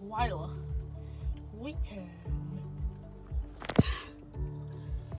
while we have